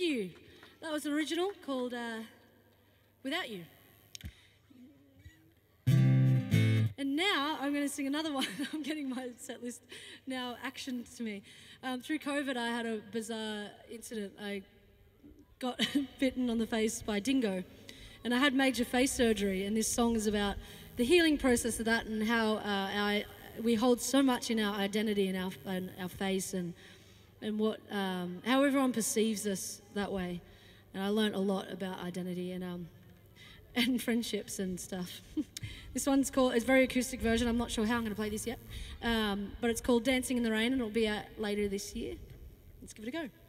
Thank you. That was an original called uh, Without You. And now I'm going to sing another one. I'm getting my set list now action to me. Um, through COVID, I had a bizarre incident. I got bitten on the face by dingo, and I had major face surgery. And this song is about the healing process of that and how uh, I, we hold so much in our identity and our, and our face and and what um, how everyone perceives us that way. And I learned a lot about identity and um, and friendships and stuff. this one's called it's very acoustic version. I'm not sure how I'm going to play this yet, um, but it's called "Dancing in the Rain" and it'll be out later this year. Let's give it a go.